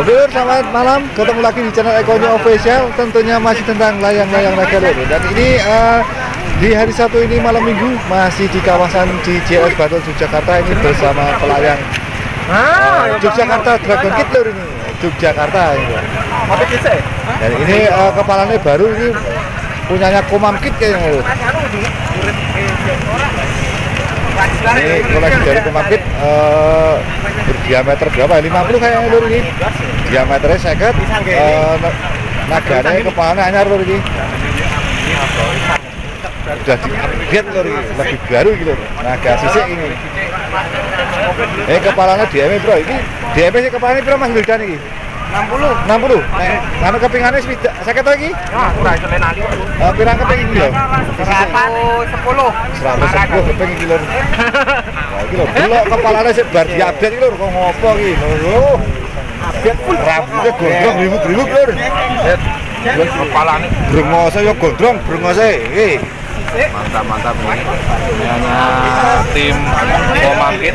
Oke selamat malam. Ketemu lagi di channel Ekonya Official. Tentunya masih tentang layang-layang naga lur. Dan ini eh, di hari Sabtu ini malam Minggu masih di kawasan di JS Batu Yogyakarta ini bersama pelayang eh, Yogyakarta Dragon Kid lur ini. Yogyakarta ini. Dan ini eh, kepalanya baru ini punyanya Komam Kid kayaknya Ini koleksi dari Komam Kid eh, berdiameter berapa? ya? 50 kayaknya lur ini. Diameternya seket. Eh, na- naganya kepalanya anyar lur ini. Udah di-upgrade lur ini, lebih baru gitu. Naga sisik ini. Eh kepalanya DM bro, ini DM sih kepalanya berapa Mas Wildan ini? 60. 60. Nek anu kepingannya sepeda, saya lagi? Nah, ora iso kok. Eh, pirang keping iki lho? 110. 110 keping iki lho. Wah, iki lho, delok kepalanya sik bar diupdate iki lho, kok ngopo iki lho. Update full rambutnya gondrong ribut-ribut lho. Kepalane Brengose yo gondrong, brengose. Mantap mantap ini. Hanya tim Komangkit.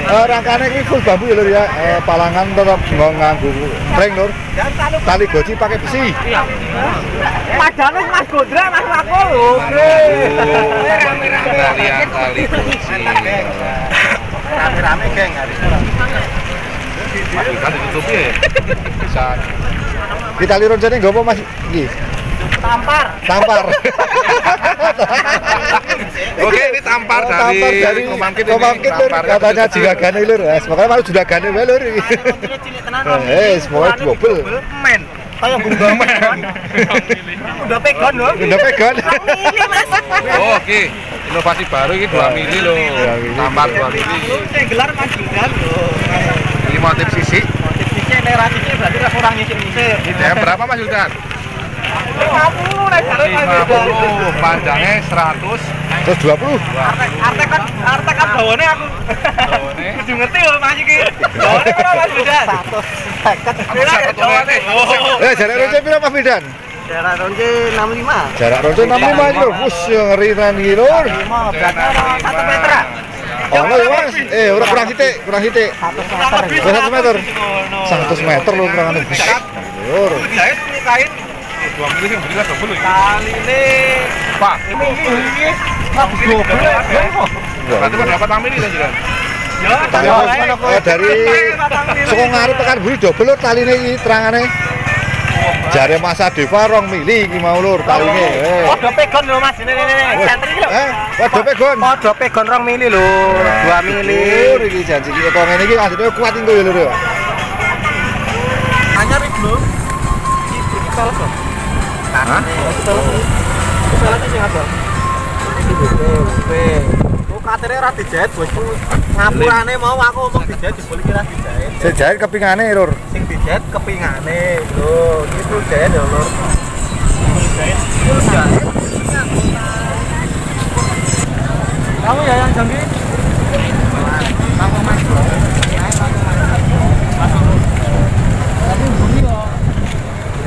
Eh rangkane iki full bambu ya lho ya. Eh, palangan tetap nganggo prank lur. Tali goci pakai besi. Padahal Mas Gondra Mas Mako lho. Kalian kali kursi. Rame-rame geng hari. Kan ditutupi ya. Bisa. Kita tali roncane nggo apa Mas? Iki. Tampar. Tampar. Oke, ini tampar dari Tampar dari Komangkit ini. Komangkit lur. Tamparnya Katanya kecil. juga gane lur. Wes pokoknya malu juga gane wae lur. Eh, semuanya double. Men. Kayak gundam men. Udah pegon lho. Udah pegon. Ini. Oh, Oke, inovasi baru ini 2 mili loh. Dua mili. Tampar 2 mili. Saya gelar Mas Gondra lho. Ini motif sisi. Motifnya nerasinya berarti ras orang ngisi-ngisi. DM berapa Mas Yuldan? 50 nek jare Mas Gondra. 50, panjangnya 100. Terus 20. Artek artek kan artek kan dawane aku. Dawane. Kudu ngerti lho Mas iki. Dawane ora Mas Gondra. 150. Aku satu dawane. Eh jarak ronce piro Mas Fidan? Daerah Ronje 65. Jarak ronce 65 iki lur. Wus ngeri tenan iki berarti orang 1 meter. Oh, no, Mas. Eh, ora kurang sithik, kurang sithik. 1 meter. Kurang satu meter. 100 meter lho kurang anu. Lur. Jahit nikahin 2 mili yang beli double ini. Kali ini Pak, ini. Berarti dapat 6 mili kan juga? Ya, dari saka ngarep tekan buri double lur taline iki terangane. Jare Mas Adeva rong mili iki mau lur taline. Oh, pegon lho Mas. Ini ini ini. Santri iki lho. Eh, waduh pegon. Oh, pegon 2 mili lho. 2 mili. Lur iki janji iki kok ngene iki asline kuat engko ya lur. ya. Anyar iki lho. Iki iki salah kok. Hah? Salahnya sing apa? Oh, katanya ora dijahit, bosku. Ngapurane mau aku ngomong dijahit, ora dijahit. Sing jahit kepingane lur. Sing dijahit kepingane. Lho, itu jahit ya, Lur. Jahit. Kamu ya yang jambi? Kamu mas.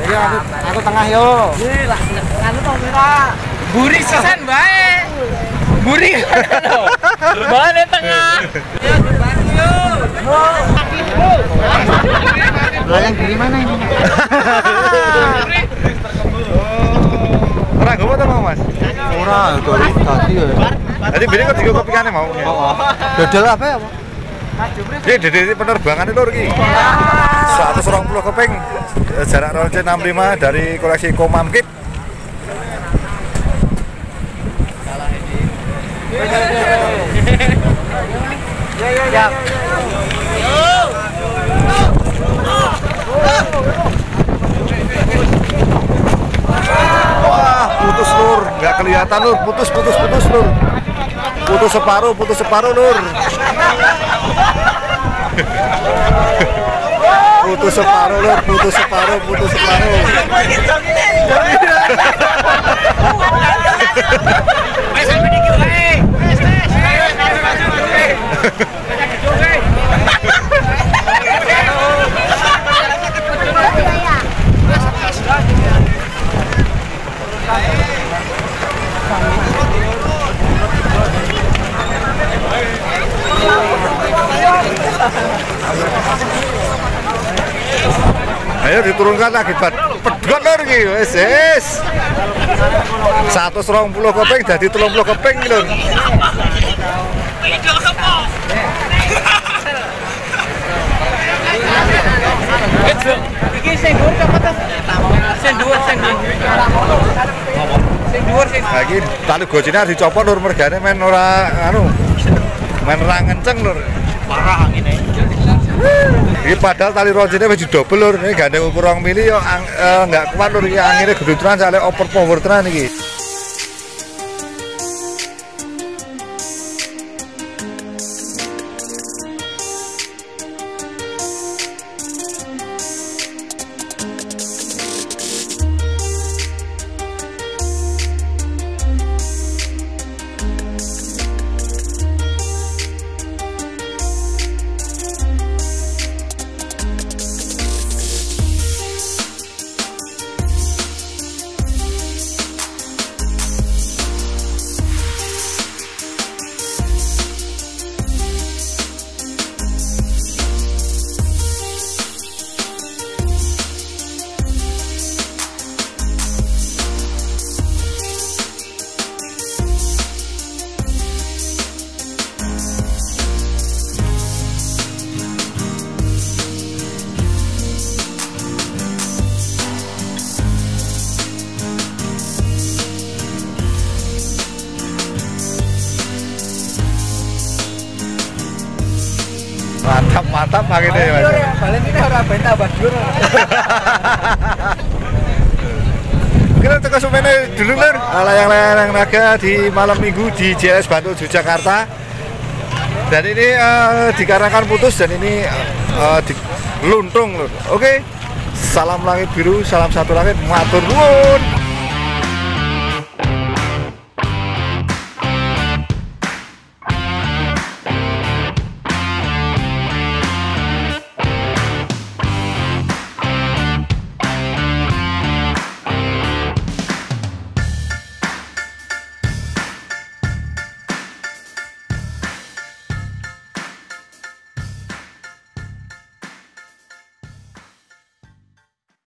Iya aku aku tengah yo. Wih, lah, anu to mira. Buri sisan bae. Buri. Bane tengah. Layang dari mana ini? Ora gowo ta mau Mas? Ora, dari tadi ya. Jadi bini kok digo kepingane mau. Dodol apa ya, Iki dede penerbangan lur iki. 120 keping eh, jarak ronce 65 dari koleksi Komam Kit. Wah, putus lur, nggak kelihatan lur, putus putus putus lur. Putus separuh, putus separuh lur. putus separuh lur putus separuh putus separuh iki wae. Wes wes. Ayo ayo maju oke. Oke. Ayo diturunkan lagi bat pedot iki wis wis. 120 keping dadi 30 keping Iki sing dhuwur dhuwur sing dhuwur. Sing dhuwur sing Nah, tali gojine harus dicopot lur mergane men ora anu men ora ngenceng lur. Parah angine. Iki padahal tali rojine wis didobel lur, ini gandeng ukur 2 mili yo eh, nggak kuat lur iki angine gede tenan soalnya over power tenan iki. Mantap mantap paketnya ya Mas. Balen ini ora ben tambah dhuwur. Kita teko sumene dulu lur. Layang-layang naga di malam minggu di JS Batu Yogyakarta. Dan ini eh, dikarenakan putus dan ini di luntung lur. Oke. Salam langit biru, salam satu langit, matur nuwun.